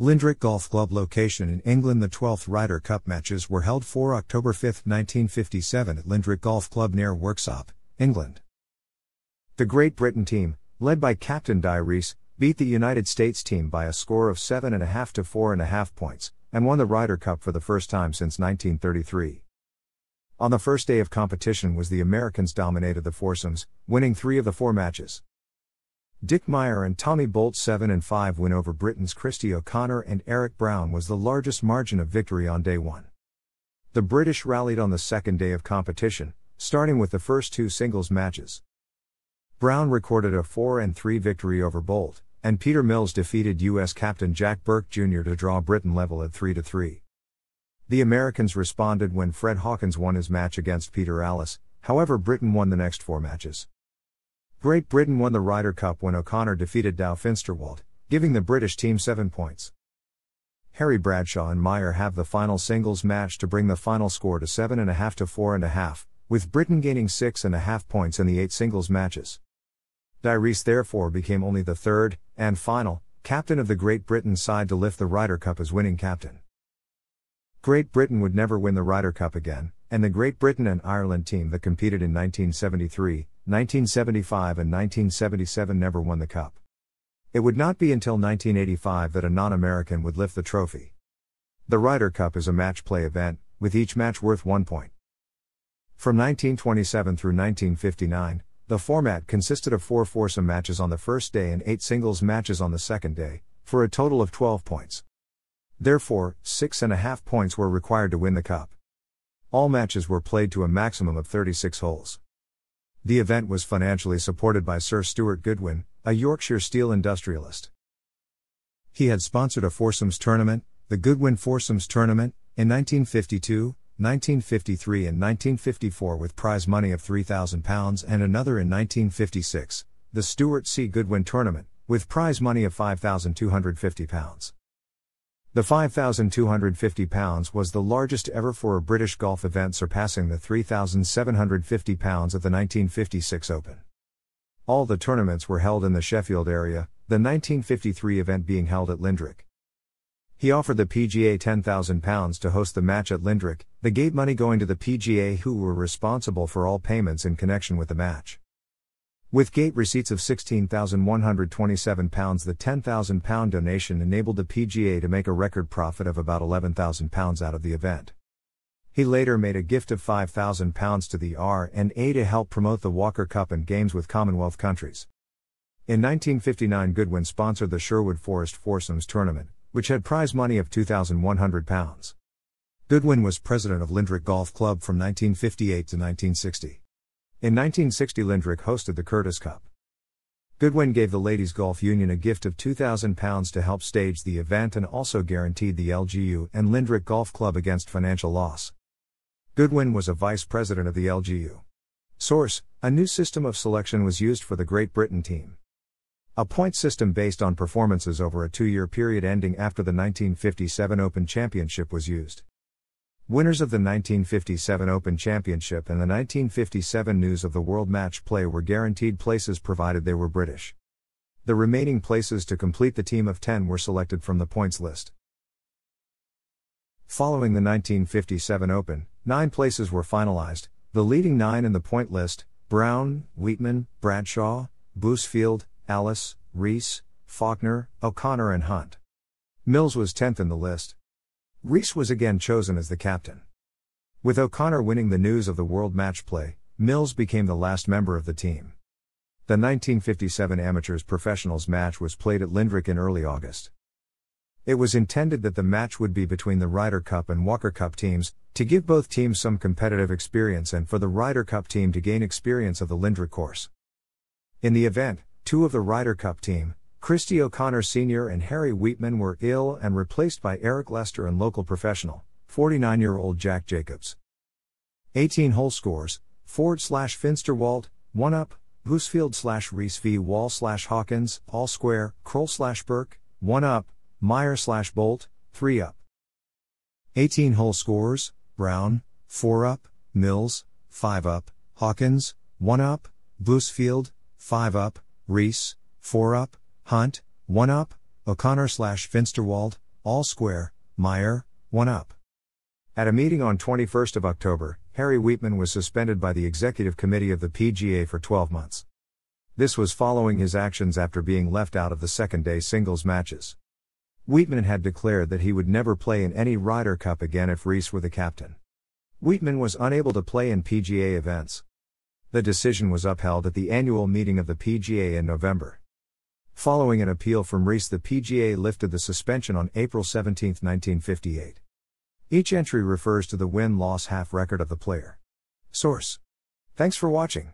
Lindrick Golf Club location in England The 12th Ryder Cup matches were held 4 October 5, 1957 at Lindrick Golf Club near Worksop, England. The Great Britain team, led by captain Dai Rees, beat the United States team by a score of 7.5 to 4.5 points, and won the Ryder Cup for the first time since 1933. On the first day of competition was the Americans dominated the foursomes, winning three of the four matches. Dick Mayer and Tommy Bolt 7 and 5 win over Britain's Christy O'Connor and Eric Brown was the largest margin of victory on day one. The British rallied on the second day of competition, starting with the first two singles matches. Brown recorded a 4 and 3 victory over Bolt, and Peter Mills defeated U.S. captain Jack Burke Jr. to draw Britain level at 3 3. The Americans responded when Fred Hawkins won his match against Peter Alliss, however, Britain won the next four matches. Great Britain won the Ryder Cup when O'Connor defeated Dow Finsterwald, giving the British team seven points. Harry Bradshaw and Mayer have the final singles match to bring the final score to 7.5 to 4.5, with Britain gaining 6.5 points in the eight singles matches. Dai Rees therefore became only the third, and final, captain of the Great Britain side to lift the Ryder Cup as winning captain. Great Britain would never win the Ryder Cup again, and the Great Britain and Ireland team that competed in 1973, 1975, and 1977 never won the Cup. It would not be until 1985 that a non American would lift the trophy. The Ryder Cup is a match play event, with each match worth one point. From 1927 through 1959, the format consisted of four foursome matches on the first day and eight singles matches on the second day, for a total of 12 points. Therefore, six and a half points were required to win the cup. All matches were played to a maximum of 36 holes. The event was financially supported by Sir Stuart Goodwin, a Yorkshire steel industrialist. He had sponsored a foursomes tournament, the Goodwin Foursomes Tournament, in 1952, 1953 and 1954 with prize money of £3,000 and another in 1956, the Stuart C. Goodwin Tournament, with prize money of £5,250. The £5,250 was the largest ever for a British golf event surpassing the £3,750 at the 1956 Open. All the tournaments were held in the Sheffield area, the 1953 event being held at Lindrick. He offered the PGA £10,000 to host the match at Lindrick, the gate money going to the PGA who were responsible for all payments in connection with the match. With gate receipts of £16,127, the £10,000 donation enabled the PGA to make a record profit of about £11,000 out of the event. He later made a gift of £5,000 to the R&A to help promote the Walker Cup and games with Commonwealth countries. In 1959 Goodwin sponsored the Sherwood Forest Foursomes tournament, which had prize money of £2,100. Goodwin was president of Lindrick Golf Club from 1958 to 1960. In 1960, Lindrick hosted the Curtis Cup. Goodwin gave the Ladies Golf Union a gift of £2,000 to help stage the event and also guaranteed the LGU and Lindrick Golf Club against financial loss. Goodwin was a vice president of the LGU. Source A new system of selection was used for the Great Britain team. A point system based on performances over a two year period ending after the 1957 Open Championship was used. Winners of the 1957 Open Championship and the 1957 News of the World Match Play were guaranteed places provided they were British. The remaining places to complete the team of 10 were selected from the points list. Following the 1957 Open, nine places were finalized, the leading nine in the point list Brown, Weetman, Bradshaw, Bousfield, Alliss, Rees, Faulkner, O'Connor, and Hunt. Mills was 10th in the list. Rees was again chosen as the captain. With O'Connor winning the news of the World Match Play, Mills became the last member of the team. The 1957 Amateurs Professionals match was played at Lindrick in early August. It was intended that the match would be between the Ryder Cup and Walker Cup teams, to give both teams some competitive experience and for the Ryder Cup team to gain experience of the Lindrick course. In the event, Two of the Ryder Cup team, Christy O'Connor Sr. and Harry Weetman were ill and replaced by Eric Lester and local professional, 49 year old Jack Jacobs. 18 hole scores Ford slash Finsterwald, 1 up, Bousfield slash Rees v Wall slash Hawkins, all square, Kroll slash Burke, 1 up, Mayer slash Bolt, 3 up. 18 hole scores Brown, 4 up, Mills, 5 up, Hawkins, 1 up, Bousfield, 5 up, Rees, 4 up, Hunt, 1 up, O'Connor slash Finsterwald, all square, Mayer, 1 up. At a meeting on 21st of October, Harry Weetman was suspended by the executive committee of the PGA for 12 months. This was following his actions after being left out of the second day singles matches. Weetman had declared that he would never play in any Ryder Cup again if Rees were the captain. Weetman was unable to play in PGA events. The decision was upheld at the annual meeting of the PGA in November. Following an appeal from Rees, the PGA lifted the suspension on April 17, 1958. Each entry refers to the win loss half record of the player. Source. Thanks for watching.